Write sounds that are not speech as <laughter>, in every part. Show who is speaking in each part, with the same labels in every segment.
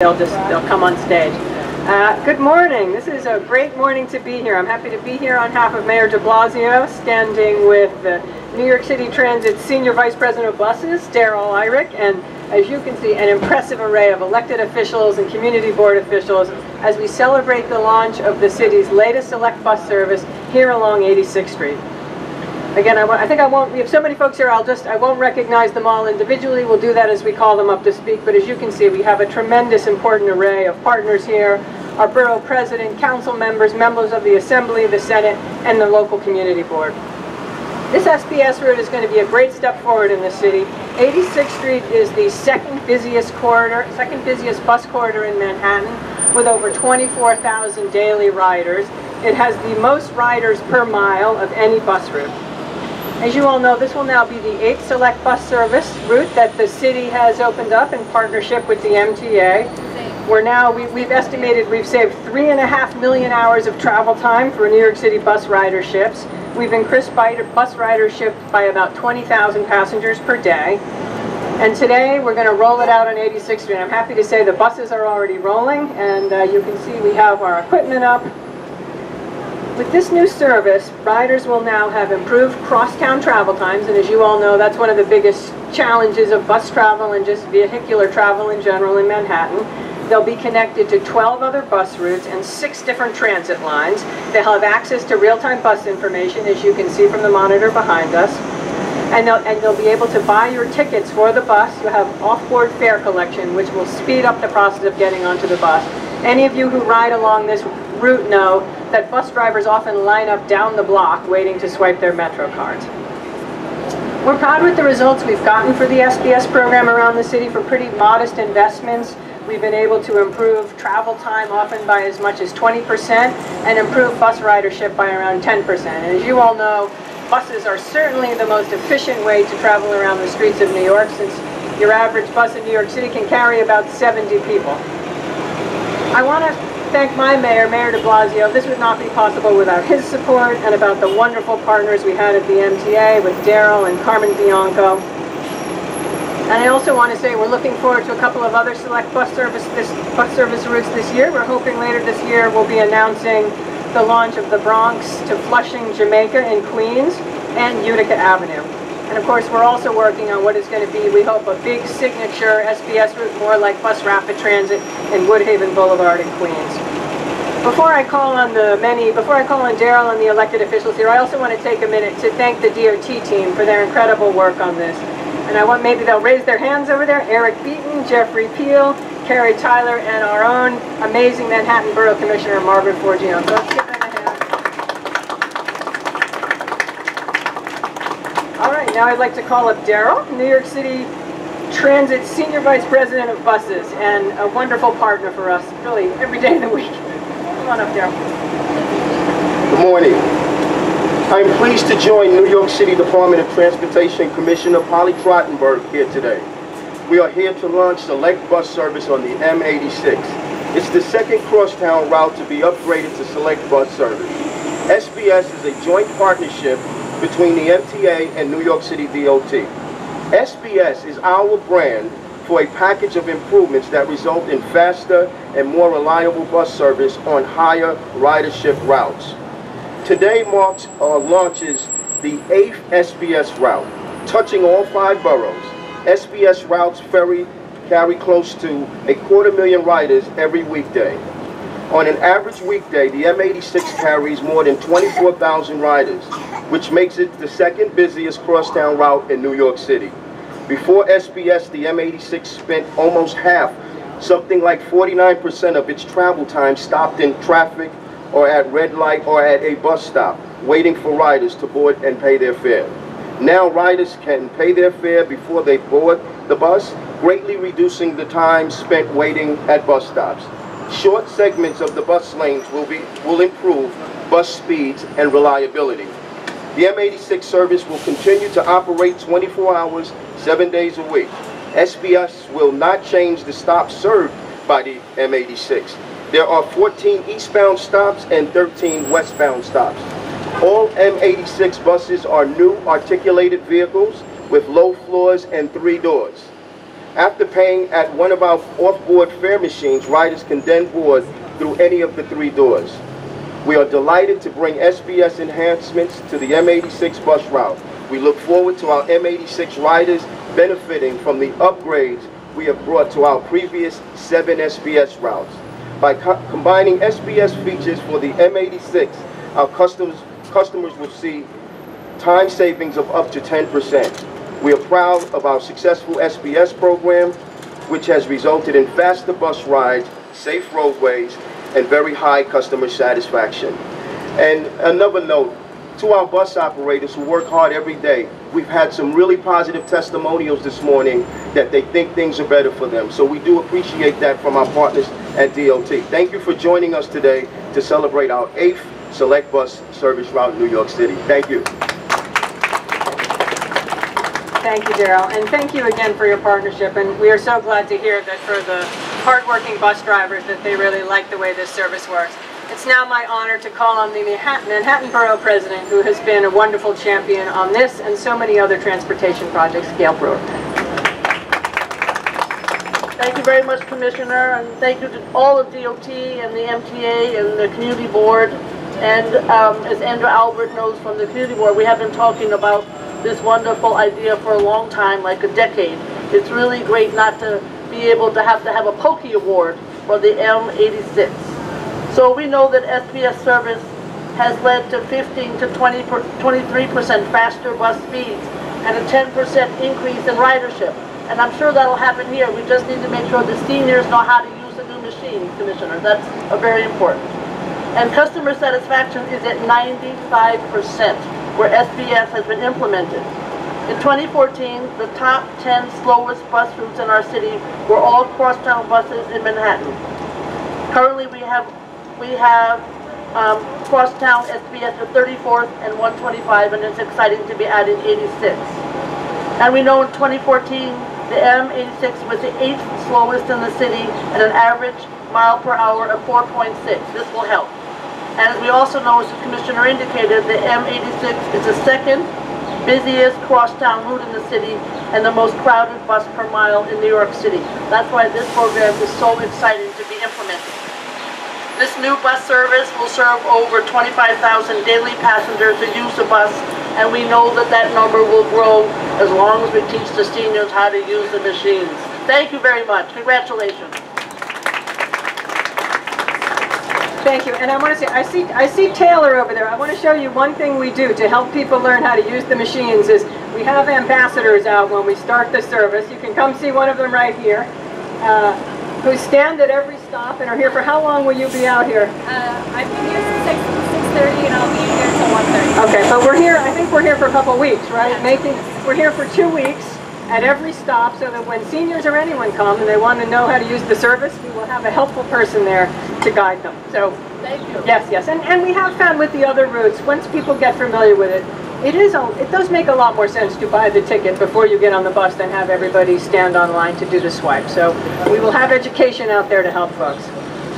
Speaker 1: they'll just they'll come on stage. Uh, good morning. This is a great morning to be here. I'm happy to be here on behalf of Mayor de Blasio, standing with the New York City Transit Senior Vice President of Buses, Daryl Irick, and as you can see, an impressive array of elected officials and community board officials as we celebrate the launch of the city's latest select bus service here along 86th Street. Again, I, I, think I won't, we have so many folks here, I'll just, I won't recognize them all individually. We'll do that as we call them up to speak. But as you can see, we have a tremendous important array of partners here. Our borough president, council members, members of the assembly, the senate, and the local community board. This SBS route is going to be a great step forward in the city. 86th Street is the second busiest corridor, second busiest bus corridor in Manhattan with over 24,000 daily riders. It has the most riders per mile of any bus route. As you all know, this will now be the eighth select bus service route that the city has opened up in partnership with the MTA. We're now, we, we've estimated we've saved three and a half million hours of travel time for New York City bus riderships. We've increased bus ridership by about 20,000 passengers per day. And today we're going to roll it out on 86th Street. I'm happy to say the buses are already rolling and uh, you can see we have our equipment up. With this new service, riders will now have improved cross-town travel times, and as you all know, that's one of the biggest challenges of bus travel and just vehicular travel in general in Manhattan. They'll be connected to 12 other bus routes and six different transit lines. They'll have access to real-time bus information, as you can see from the monitor behind us. And they'll, and they'll be able to buy your tickets for the bus. You'll have off-board fare collection, which will speed up the process of getting onto the bus. Any of you who ride along this route know that bus drivers often line up down the block waiting to swipe their Metro cards. We're proud with the results we've gotten for the SBS program around the city for pretty modest investments. We've been able to improve travel time often by as much as 20% and improve bus ridership by around 10%. And as you all know, buses are certainly the most efficient way to travel around the streets of New York since your average bus in New York City can carry about 70 people. I want to thank my mayor, Mayor de Blasio. This would not be possible without his support and about the wonderful partners we had at the MTA with Daryl and Carmen Bianco. And I also want to say we're looking forward to a couple of other select bus service this bus service routes this year. We're hoping later this year we'll be announcing the launch of the Bronx to Flushing, Jamaica in Queens and Utica Avenue. And of course, we're also working on what is going to be, we hope, a big signature SBS route, more like bus rapid transit in Woodhaven Boulevard in Queens. Before I call on the many, before I call on Daryl and the elected officials here, I also want to take a minute to thank the DOT team for their incredible work on this. And I want maybe they'll raise their hands over there. Eric Beaton, Jeffrey Peel, Carrie Tyler, and our own amazing Manhattan Borough Commissioner, Margaret Forgione. So let's give them a hand. All right, now I'd like to call up Daryl, New York City Transit Senior Vice President of Buses, and a wonderful partner for us, really, every day of the week. Come on up, Daryl.
Speaker 2: Good morning. I am pleased to join New York City Department of Transportation Commissioner Polly Trottenberg here today. We are here to launch select bus service on the M86. It's the second crosstown route to be upgraded to select bus service. SBS is a joint partnership between the MTA and New York City DOT. SBS is our brand for a package of improvements that result in faster and more reliable bus service on higher ridership routes. Today marks uh, launches the eighth SBS route, touching all five boroughs. SBS routes ferry carry close to a quarter million riders every weekday. On an average weekday, the M86 carries more than 24,000 riders, which makes it the second busiest crosstown route in New York City. Before SBS, the M86 spent almost half, something like 49% of its travel time stopped in traffic or at red light or at a bus stop, waiting for riders to board and pay their fare. Now riders can pay their fare before they board the bus, greatly reducing the time spent waiting at bus stops. Short segments of the bus lanes will, be, will improve bus speeds and reliability. The M86 service will continue to operate 24 hours, 7 days a week. SBS will not change the stops served by the M86. There are 14 eastbound stops and 13 westbound stops. All M86 buses are new articulated vehicles with low floors and three doors. After paying at one of our off-board fare machines, riders can then board through any of the three doors. We are delighted to bring SBS enhancements to the M86 bus route. We look forward to our M86 riders benefiting from the upgrades we have brought to our previous seven SBS routes. By co combining SBS features for the M86, our customers, customers will see time savings of up to 10%. We are proud of our successful SBS program, which has resulted in faster bus rides, safe roadways, and very high customer satisfaction. And another note, to our bus operators who work hard every day, we've had some really positive testimonials this morning that they think things are better for them. So we do appreciate that from our partners at DOT. Thank you for joining us today to celebrate our eighth Select Bus service route in New York City. Thank you.
Speaker 1: Thank you, Daryl, and thank you again for your partnership. And we are so glad to hear that for the hardworking bus drivers that they really like the way this service works. It's now my honor to call on the Manhattan, Manhattan Borough President, who has been a wonderful champion on this and so many other transportation projects, Gail Brewer.
Speaker 3: Thank you very much, Commissioner, and thank you to all of DOT and the MTA and the Community Board. And um, as Andrew Albert knows from the Community Board, we have been talking about this wonderful idea for a long time, like a decade. It's really great not to be able to have to have a Pokey Award for the M86. So we know that SBS service has led to 15 to 20 23% faster bus speeds and a 10% increase in ridership. And I'm sure that'll happen here. We just need to make sure the seniors know how to use the new machine, Commissioner. That's a very important. And customer satisfaction is at 95% where SBS has been implemented. In 2014, the top 10 slowest bus routes in our city were all crosstown buses in Manhattan. Currently, we have we have um, Crosstown SBS at 34th and 125, and it's exciting to be adding 86. And we know in 2014, the M86 was the eighth slowest in the city at an average mile per hour of 4.6. This will help. And as we also know, as the Commissioner indicated, the M86 is the second busiest crosstown route in the city and the most crowded bus per mile in New York City. That's why this program is so exciting to be implemented. This new bus service will serve over 25,000 daily passengers who use the bus, and we know that that number will grow as long as we teach the seniors how to use the machines. Thank you very much. Congratulations.
Speaker 1: Thank you. And I want to say, I see, I see Taylor over there. I want to show you one thing we do to help people learn how to use the machines is we have ambassadors out when we start the service. You can come see one of them right here. Uh, who stand at every stop and are here for how long will you be out here?
Speaker 4: Uh, I've been here since 6, 6.30 and I'll be here till 1.30.
Speaker 1: Okay, but we're here, I think we're here for a couple of weeks, right? Making, we're here for two weeks at every stop so that when seniors or anyone come and they want to know how to use the service, we will have a helpful person there to guide them. So,
Speaker 3: Thank you.
Speaker 1: Yes, yes, and, and we have found with the other routes, once people get familiar with it, it is a, it does make a lot more sense to buy the ticket before you get on the bus than have everybody stand online to do the swipe. So we will have education out there to help folks.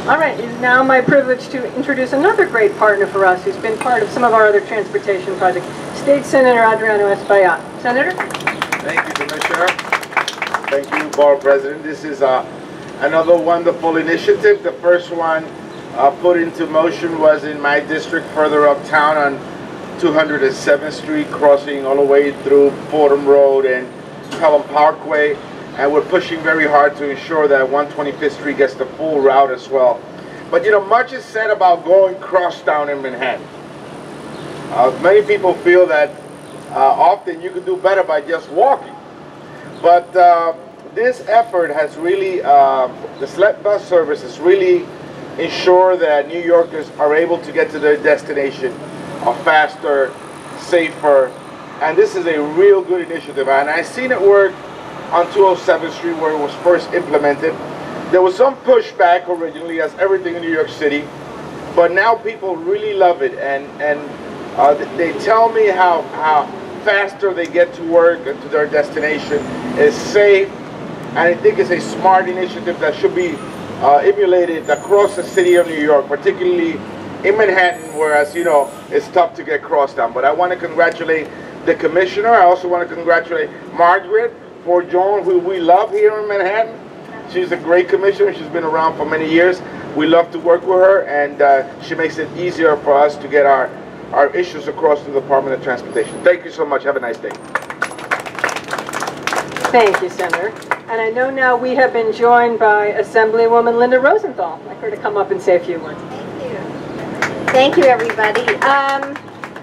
Speaker 1: All right, it is now my privilege to introduce another great partner for us who's been part of some of our other transportation projects, State Senator Adriano Espaillat. Senator?
Speaker 5: Thank you, Commissioner. Thank you, Board President. This is uh, another wonderful initiative. The first one uh, put into motion was in my district further uptown on 207th Street, crossing all the way through Fordham Road and Pelham Parkway. And we're pushing very hard to ensure that 125th Street gets the full route as well. But you know, much is said about going crosstown in Manhattan. Uh, many people feel that often you can do better by just walking. But uh, this effort has really, uh, the Select Bus Service has really ensured that New Yorkers are able to get to their destination faster, safer, and this is a real good initiative. And I've seen it work on 207th Street where it was first implemented. There was some pushback originally, as everything in New York City, but now people really love it, and and uh, they tell me how how faster they get to work and to their destination. It's safe, and I think it's a smart initiative that should be uh, emulated across the city of New York, particularly in Manhattan, whereas, you know, it's tough to get crosstown. But I want to congratulate the commissioner. I also want to congratulate Margaret, Forgione, who we love here in Manhattan. She's a great commissioner. She's been around for many years. We love to work with her, and uh, she makes it easier for us to get our, our issues across the Department of Transportation. Thank you so much. Have a nice day.
Speaker 1: Thank you, Senator. And I know now we have been joined by Assemblywoman Linda Rosenthal. I'd like her to come up and say a few words.
Speaker 6: Thank you. Thank you, everybody. Um,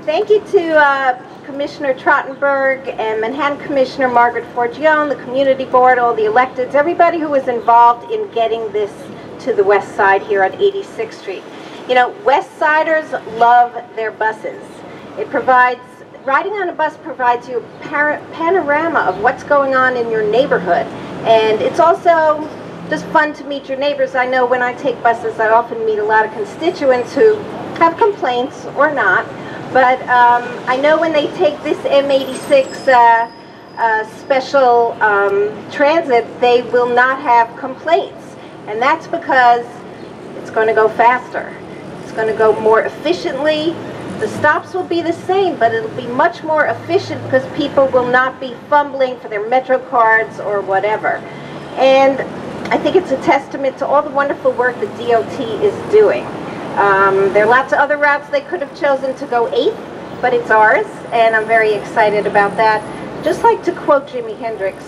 Speaker 6: thank you to uh, Commissioner Trottenberg and Manhattan Commissioner Margaret Forgione, the Community Board, all the electeds, everybody who was involved in getting this to the west side here on 86th Street. You know, West Siders love their buses. It provides riding on a bus provides you a panorama of what's going on in your neighborhood. And it's also just fun to meet your neighbors. I know when I take buses, I often meet a lot of constituents who have complaints or not. But um, I know when they take this M86 uh, uh, special um, transit, they will not have complaints. And that's because it's going to go faster. Going to go more efficiently. The stops will be the same, but it'll be much more efficient because people will not be fumbling for their Metro cards or whatever. And I think it's a testament to all the wonderful work the DOT is doing. Um, there are lots of other routes they could have chosen to go 8th, but it's ours, and I'm very excited about that. Just like to quote Jimi Hendrix,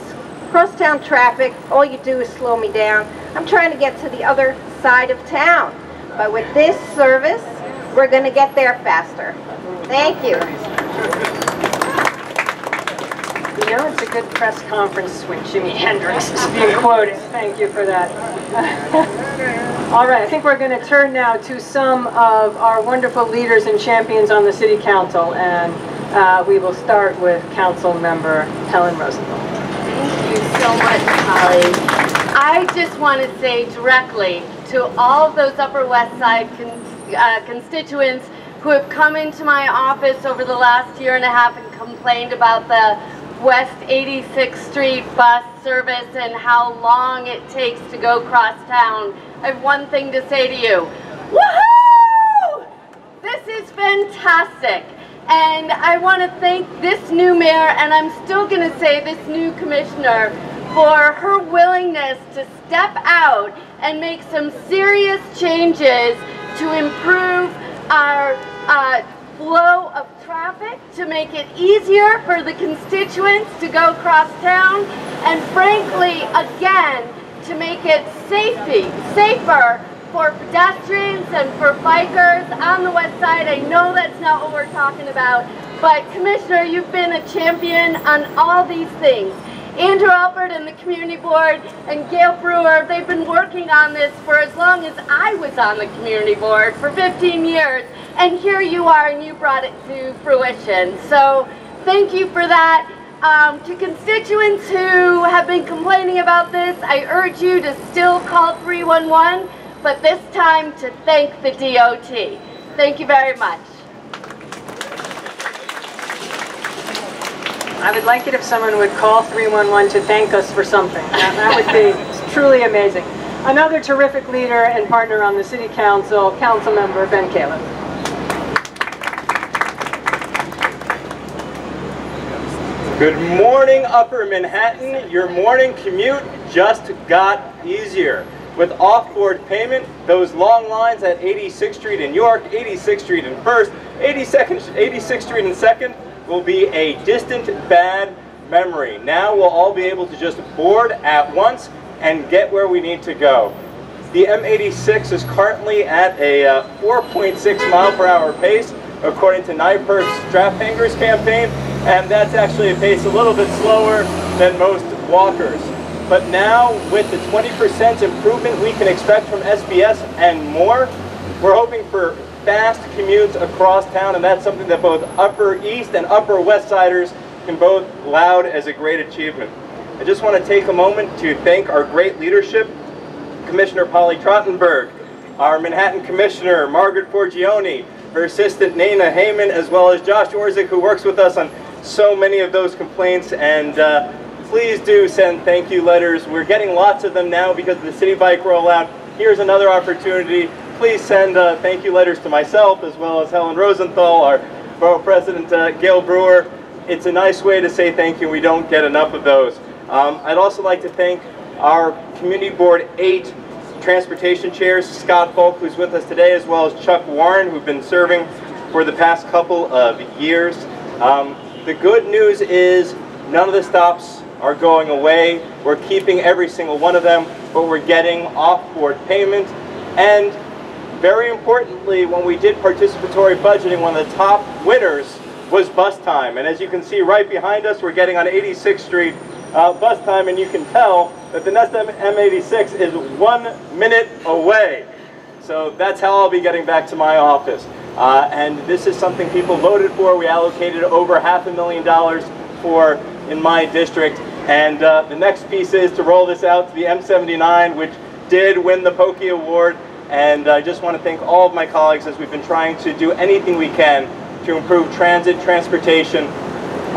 Speaker 6: crosstown traffic, all you do is slow me down. I'm trying to get to the other side of town. But with this service, we're going to get there faster. Thank you.
Speaker 1: You know, it's a good press conference when Jimi Hendrix is being quoted. Thank you for that. <laughs> All right, I think we're going to turn now to some of our wonderful leaders and champions on the City Council, and uh, we will start with Council Member Helen Rosenthal.
Speaker 7: Thank you so much, Holly. I just want to say directly to all of those Upper West Side uh, constituents who have come into my office over the last year and a half and complained about the West 86th Street bus service and how long it takes to go cross town. I have one thing to say to you. Woohoo! This is fantastic. And I want to thank this new mayor, and I'm still going to say this new commissioner, for her willingness to step out and make some serious changes to improve our uh, flow of traffic, to make it easier for the constituents to go across town, and frankly, again, to make it safety, safer for pedestrians and for bikers on the west side. I know that's not what we're talking about, but Commissioner, you've been a champion on all these things. Andrew Albert and the community board and Gail Brewer, they've been working on this for as long as I was on the community board, for 15 years. And here you are and you brought it to fruition. So thank you for that. Um, to constituents who have been complaining about this, I urge you to still call 311, but this time to thank the DOT. Thank you very much.
Speaker 1: I would like it if someone would call 311 to thank us for something. That, that would be truly amazing. Another terrific leader and partner on the City Council, Council Member Ben Kallos.
Speaker 8: Good morning, Upper Manhattan. Your morning commute just got easier. With off-board payment, those long lines at 86th Street in York, 86th Street in First, 82nd, 86th Street in Second, will be a distant bad memory. Now we'll all be able to just board at once and get where we need to go. The M86 is currently at a uh, 4.6 mile per hour pace according to NYPIRG's Straphangers campaign, and that's actually a pace a little bit slower than most walkers. But now, with the 20% improvement we can expect from SBS and more, we're hoping for fast commutes across town, and that's something that both Upper East and Upper West Siders can both laud as a great achievement. I just want to take a moment to thank our great leadership, Commissioner Polly Trottenberg, our Manhattan Commissioner, Margaret Forgione, her assistant, Nana Heyman, as well as Josh Orzik, who works with us on so many of those complaints, and uh, please do send thank you letters. We're getting lots of them now because of the Citi Bike rollout. Here's another opportunity please send uh, thank you letters to myself as well as Helen Rosenthal, our Borough President uh, Gail Brewer. It's a nice way to say thank you. We don't get enough of those. Um, I'd also like to thank our Community Board 8 transportation chairs, Scott Falk, who's with us today, as well as Chuck Warren, who've been serving for the past couple of years. Um, the good news is none of the stops are going away. We're keeping every single one of them, but we're getting off-board payment. And very importantly, when we did participatory budgeting, one of the top winners was bus time. And as you can see right behind us, we're getting on 86th Street uh, bus time, and you can tell that the next M86 is one minute away. So that's how I'll be getting back to my office. Uh, and this is something people voted for. We allocated over half a million dollars for in my district. And uh, the next piece is to roll this out to the M79, which did win the Pokey Award. And I just want to thank all of my colleagues as we've been trying to do anything we can to improve transit, transportation.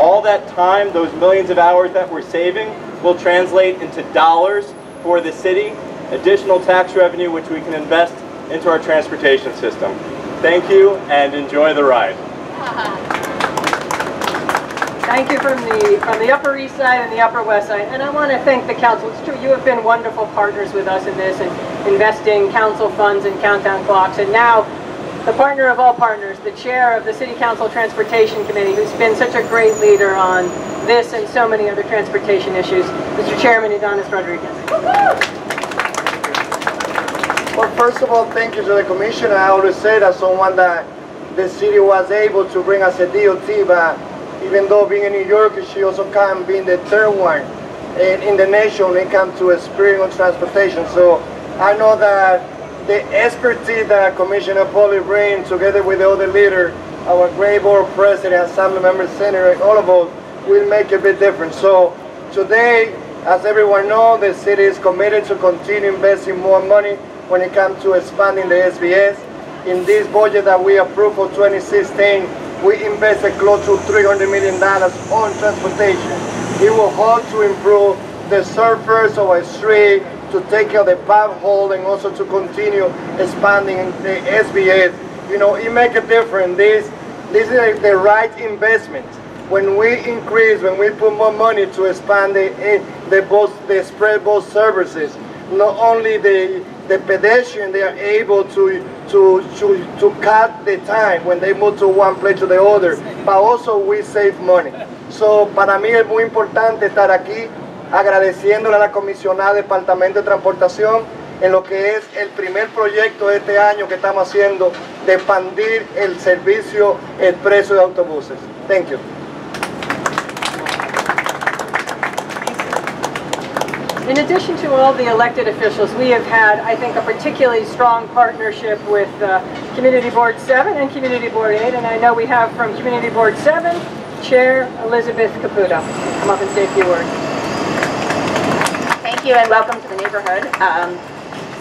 Speaker 8: All that time, those millions of hours that we're saving, will translate into dollars for the city, additional tax revenue which we can invest into our transportation system. Thank you and enjoy the ride. <laughs>
Speaker 1: Thank you from the from the Upper East Side and the Upper West Side. And I want to thank the council. It's true, you have been wonderful partners with us in this and investing council funds and countdown clocks. And now the partner of all partners, the chair of the City Council Transportation Committee, who's been such a great leader on this and so many other transportation issues, Mr. Chairman Ydanis Rodriguez.
Speaker 9: Well, first of all, thank you to the commission. I always say that someone that the city was able to bring us a DOT, but even though being in New York, she also can being the third one in, in the nation when it comes to experience on transportation. So I know that the expertise that Commissioner Polly brings together with the other leader, our great board president, assembly member, senator, all of us, will make a big difference. So today, as everyone knows, the city is committed to continue investing more money when it comes to expanding the SBS. In this budget that we approved for 2016, we invested close to $300 million on transportation. It will help to improve the surface of our street, to take care of the pothole and also to continue expanding the SBS. You know, it makes a difference. This, this is the right investment. When we increase, when we put more money to expand the, eh, the, bus, the spread bus services, not only the, the pedestrian, they are able to, to, to, to cut the time when they move to one place to the other, but also we save money. So para mí es muy importante estar aquí agradeciéndole a la comisionada Departamento de Transportación en lo que es el primer proyecto de este año que estamos haciendo de expandir el servicio expreso de autobuses. Thank you.
Speaker 1: In addition to all the elected officials, we have had, I think, a particularly strong partnership with uh, Community Board 7 and Community Board 8, and I know we have from Community Board 7, Chair Elizabeth Caputo. Come up and say a few words.
Speaker 10: Thank you and welcome to the neighborhood. Um,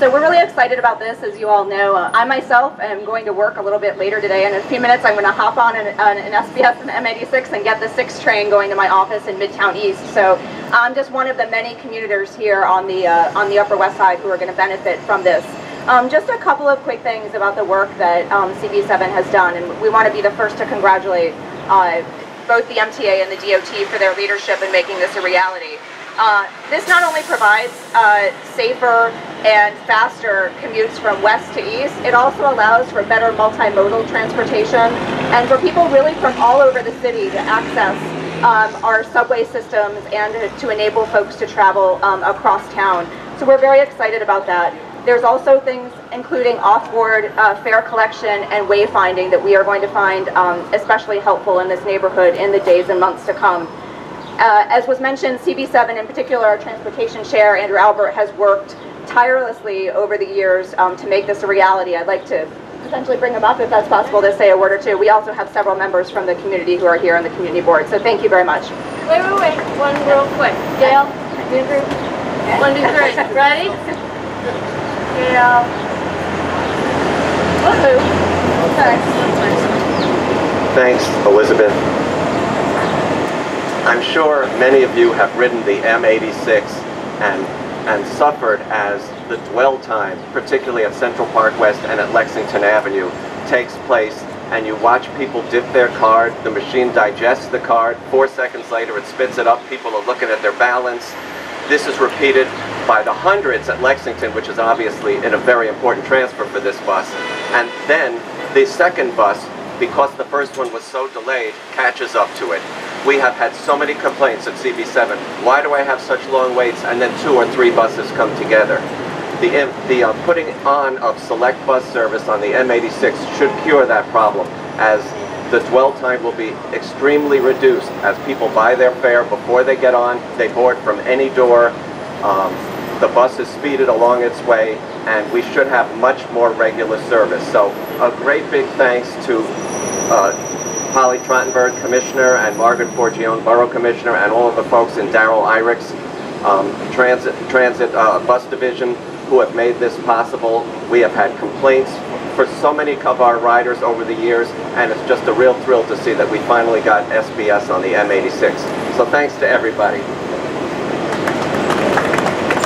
Speaker 10: so we're really excited about this, as you all know. Uh, I myself am going to work a little bit later today. In a few minutes, I'm going to hop on an, an, an SBS and M86 and get the 6 train going to my office in Midtown East. So I'm just one of the many commuters here on the, uh, on the Upper West Side who are going to benefit from this. Um, just a couple of quick things about the work that um, CB7 has done, and we want to be the first to congratulate uh, both the MTA and the DOT for their leadership in making this a reality. Uh, this not only provides uh, safer and faster commutes from west to east, it also allows for better multimodal transportation and for people really from all over the city to access um, our subway systems and to enable folks to travel um, across town. So we're very excited about that. There's also things including off-board uh, fare collection and wayfinding that we are going to find um, especially helpful in this neighborhood in the days and months to come. Uh, as was mentioned, CB7 in particular, our transportation chair, Andrew Albert, has worked tirelessly over the years um, to make this a reality. I'd like to potentially bring him up if that's possible to say a word or two. We also have several members from the community who are here on the community board, so thank you very much.
Speaker 7: Wait, wait, wait. One real quick. Gail, Andrew. One, two, three. Ready? Gail. Woohoo.
Speaker 11: Thanks, Elizabeth. I'm sure many of you have ridden the M86 and, and suffered as the dwell time, particularly at Central Park West and at Lexington Avenue, takes place and you watch people dip their card, the machine digests the card, four seconds later it spits it up, people are looking at their balance. This is repeated by the hundreds at Lexington, which is obviously in a very important transfer for this bus. And then the second bus, because the first one was so delayed, catches up to it. We have had so many complaints at CB7. Why do I have such long waits and then two or three buses come together? The, the uh, putting on of select bus service on the M86 should cure that problem as the dwell time will be extremely reduced as people buy their fare before they get on, they board from any door, um, the bus is speeded along its way, and we should have much more regular service. So a great big thanks to uh, Polly Trottenberg, Commissioner, and Margaret Forgione, Borough Commissioner, and all of the folks in Daryl Irick's um, Transit, transit uh, Bus Division who have made this possible. We have had complaints for so many of our riders over the years, and it's just a real thrill to see that we finally got SBS on the M86. So thanks to everybody.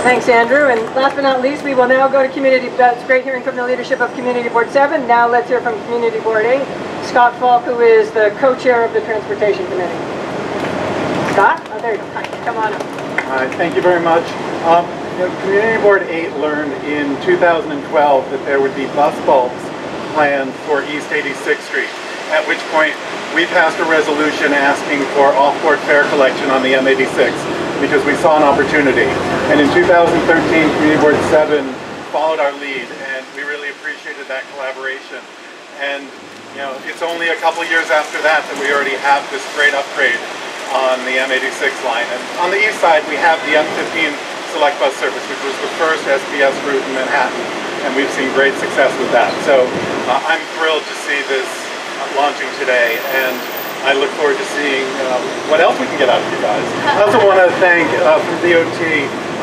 Speaker 1: Thanks, Andrew. And last but not least, we will now go to community. That's great hearing from the leadership of Community Board 7. Now let's hear from Community Board 8. Scott Falk, who is the co-chair of the Transportation Committee. Scott? Oh, there you go. Come on up.
Speaker 12: Hi, thank you very much. Um, you know, Community Board 8 learned in 2012 that there would be bus bulbs planned for East 86th Street, at which point we passed a resolution asking for off-board fare collection on the M86 because we saw an opportunity. And in 2013, Community Board 7 followed our lead, and we really appreciated that collaboration. And you know, it's only a couple years after that that we already have this great upgrade on the M86 line. And on the east side, we have the M15 Select Bus Service, which was the first SBS route in Manhattan, and we've seen great success with that. So uh, I'm thrilled to see this launching today, and I look forward to seeing um, what else we can get out of you guys. I also want to thank uh, from DOT,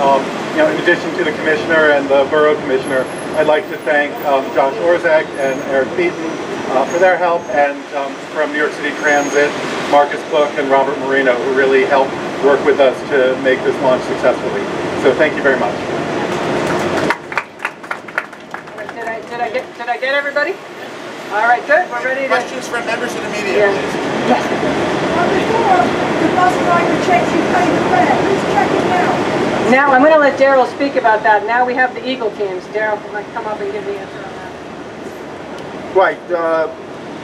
Speaker 12: um, you know, in addition to the commissioner and the borough commissioner, I'd like to thank um, Josh Orzak and Eric Beaton uh, for their help, and um, from New York City Transit, Marcus Book and Robert Marino, who really helped work with us to make this launch successfully. So thank you very much.
Speaker 1: Did I, did I get, did I get everybody? All right, good. We're ready to...
Speaker 13: Questions from members of the media,
Speaker 1: Yeah.
Speaker 13: please.
Speaker 14: Before the bus driver checks you pay the fare, who's checking now?
Speaker 1: Now, I'm going to let Daryl speak about that. Now we have the Eagle teams. Daryl come up and give the answer on that.
Speaker 2: Right. Uh,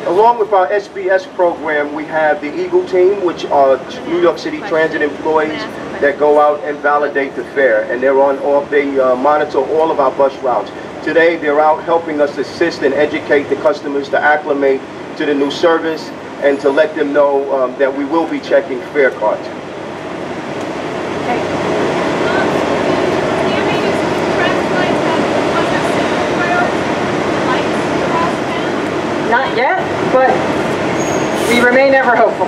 Speaker 2: along with our SBS program, we have the Eagle team, which are New York City Transit employees that go out and validate the fare, and they're on all. They uh, monitor all of our bus routes. Today, they're out helping us assist and educate the customers to acclimate to the new service and to let them know um, that we will be checking fare cards.
Speaker 1: Not yet, but we remain ever hopeful.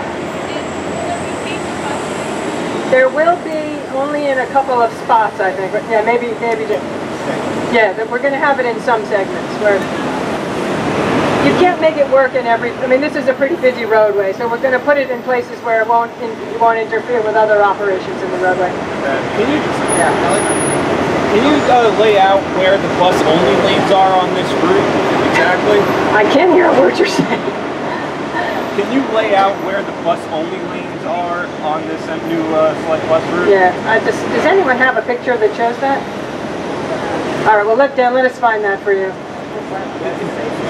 Speaker 1: There will be only in a couple of spots, I think. But yeah, maybe, maybe. Just, yeah, that we're going to have it in some segments where you can't make it work in every. I mean, this is a pretty busy roadway, so we're going to put it in places where it won't in, it won't interfere with other operations in the roadway.
Speaker 15: Can you yeah? can you uh, lay out where the bus only lanes are on this route exactly?
Speaker 1: I can hear what you're saying.
Speaker 15: Can you lay out where the bus only lanes are on this uh, new uh, select bus route?
Speaker 1: Yeah. Uh, does, does anyone have a picture that shows that? All right. Well, let Dan. Let us find that for you.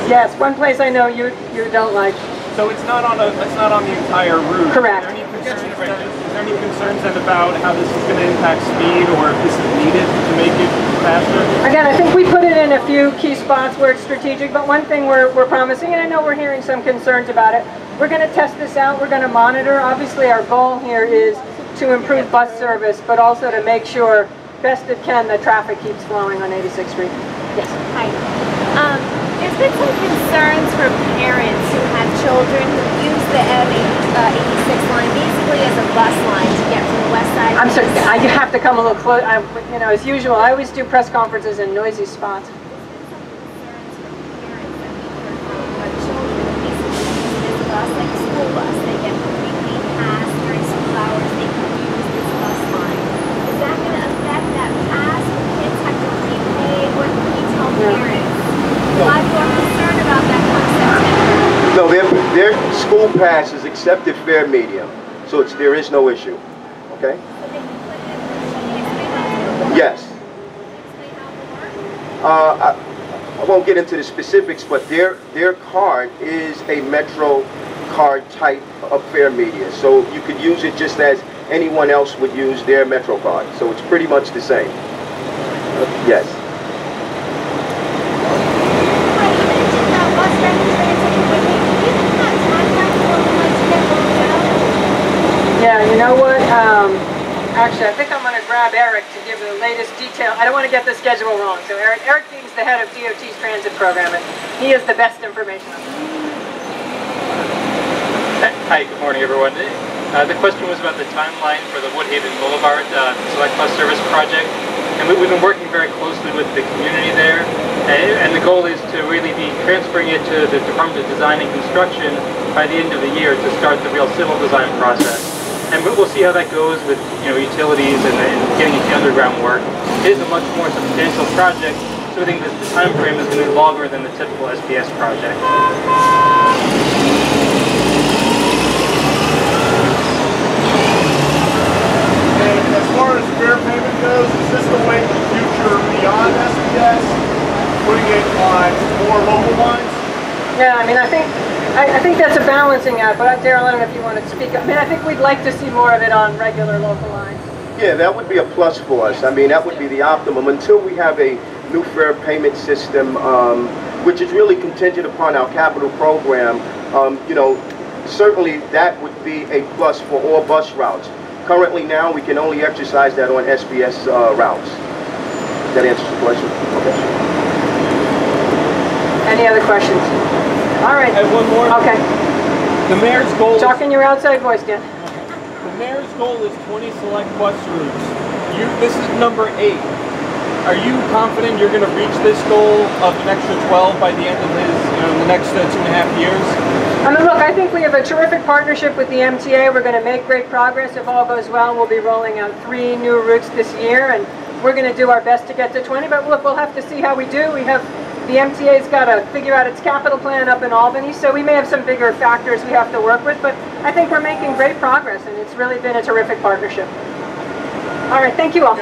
Speaker 1: Yes. One place I know you you don't like.
Speaker 15: So it's not on a it's not on the entire route.
Speaker 1: Correct.
Speaker 15: Is there any concerns, right, is there any concerns then about how this is going to impact speed or if this is needed to make it faster?
Speaker 1: Again, I think we put it in a few key spots where it's strategic, but one thing we're, we're promising, and I know we're hearing some concerns about it, we're going to test this out, we're going to monitor. Obviously, our goal here is to improve bus service, but also to make sure best it can the traffic keeps flowing on 86th Street. Yes.
Speaker 4: Hi. Um, there's been some concerns from parents who have children who use the M86 line basically as a bus line to get from the west side.
Speaker 1: I'm sorry, I have to come a little close. I, you know, as usual, I always do press conferences in noisy spots.
Speaker 4: bus, like a school bus, they get a prepaid pass during school hours, they can use this bus line. Is that going to affect that pass when kids have to prepay? What can you tell parents? A lot of people are concerned about that come September.
Speaker 2: No, they Their school pass is accepted fare medium, so it's, there is no issue, okay? Yes. Uh, I, I won't get into the specifics, but their, their card is a Metro card type of fair media, so you could use it just as anyone else would use their Metro card, so it's pretty much the same. Yes.
Speaker 1: You know what? Um, actually, I think I'm going to grab Eric to give the latest detail. I don't want to get the schedule wrong. So Eric, Eric Dean's the head of DOT's transit program, and he has the best information.
Speaker 13: Hi, good morning, everyone. Uh, the question was about the timeline for the Woodhaven Boulevard uh, Select Bus Service Project. And we, we've been working very closely with the community there. And, and the goal is to really be transferring it to the Department of Design and Construction by the end of the year to start the real civil design process. And we- we'll see how that goes with you know utilities and, and getting into the underground work. It is a much more substantial project, so I think that the time frame is going to be longer than the typical SBS project.
Speaker 16: And as far as fare payment goes, is this the way the future beyond SBS? Putting it on more local lines?
Speaker 1: Yeah, I mean, I think I, I think that's a balancing act. But uh, Daryl, I don't know if you want to speak. I mean, I think we'd like to see more of it on regular local lines.
Speaker 2: Yeah, that would be a plus for us. I mean, that would be the optimum until we have a new fare payment system, um, which is really contingent upon our capital program. Um, you know, certainly that would be a plus for all bus routes. Currently now, we can only exercise that on SBS uh, routes. That answers the question? Okay.
Speaker 1: Any other questions? All right.
Speaker 15: And one more.
Speaker 1: Okay.
Speaker 15: The mayor's goal is
Speaker 1: in your outside voice, Dan.
Speaker 15: The mayor's goal is 20 select bus routes. You, this is number eight. Are you confident you're going to reach this goal of an extra 12 by the end of his, you know, the next uh, two and a half years?
Speaker 1: I mean, look, I think we have a terrific partnership with the MTA. We're going to make great progress. If all goes well, we'll be rolling out three new routes this year, and we're going to do our best to get to 20. But look, we'll have to see how we do. We have the MTA's got to figure out its capital plan up in Albany, so we may have some bigger factors we have to work with. But I think we're making great progress, and it's really been a terrific partnership. All right, thank you all.